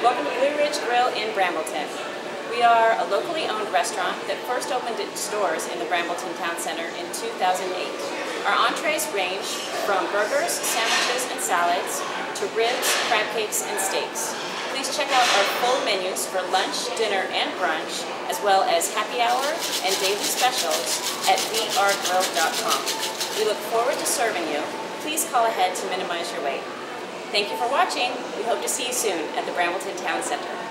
Welcome to Blue Ridge Grill in Brambleton. We are a locally owned restaurant that first opened its doors in the Brambleton Town Center in 2008. Our entrees range from burgers, sandwiches, and salads to ribs, crab cakes, and steaks. Please check out our full menus for lunch, dinner, and brunch, as well as happy hour and daily specials at brgrill.com. We look forward to serving you. Please call ahead to minimize your wait. Thank you for watching. We hope to see you soon at the Brambleton Town Center.